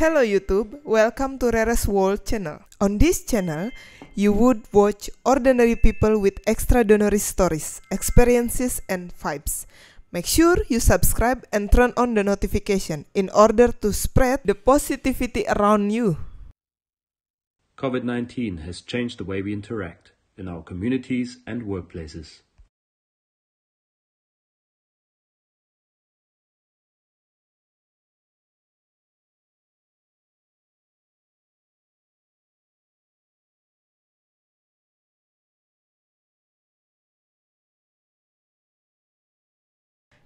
Hello YouTube, welcome to Rere's World channel. On this channel, you would watch ordinary people with extraordinary stories, experiences and vibes. Make sure you subscribe and turn on the notification in order to spread the positivity around you. COVID 19 has changed the way we interact in our communities and workplaces.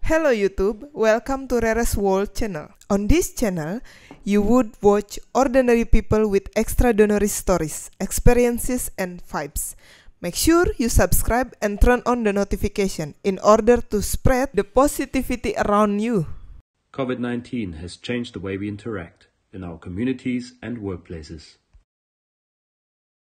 Hello YouTube, welcome to Rere's World channel. On this channel, you would watch ordinary people with extraordinary stories, experiences and vibes. Make sure you subscribe and turn on the notification in order to spread the positivity around you. COVID 19 has changed the way we interact in our communities and workplaces.